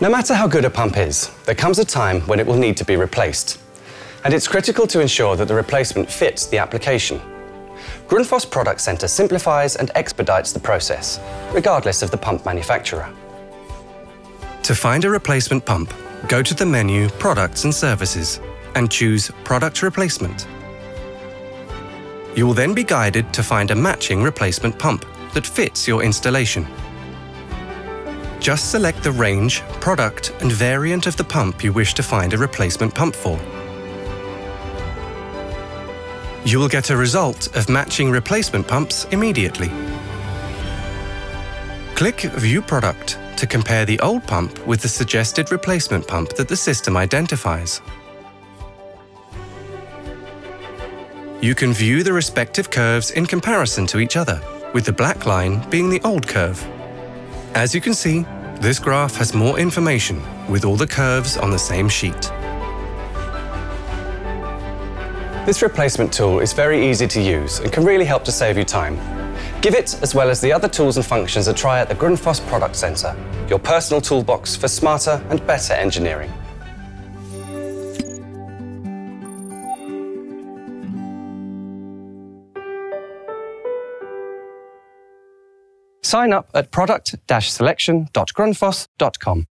No matter how good a pump is, there comes a time when it will need to be replaced. And it's critical to ensure that the replacement fits the application. Grundfos Product Centre simplifies and expedites the process, regardless of the pump manufacturer. To find a replacement pump, go to the menu Products and Services and choose Product Replacement. You will then be guided to find a matching replacement pump that fits your installation. Just select the range, product and variant of the pump you wish to find a replacement pump for. You will get a result of matching replacement pumps immediately. Click View Product to compare the old pump with the suggested replacement pump that the system identifies. You can view the respective curves in comparison to each other, with the black line being the old curve. As you can see, this graph has more information with all the curves on the same sheet. This replacement tool is very easy to use and can really help to save you time. Give it, as well as the other tools and functions, a try at the Grundfos Product Centre, your personal toolbox for smarter and better engineering. Sign up at product-selection.grundfos.com.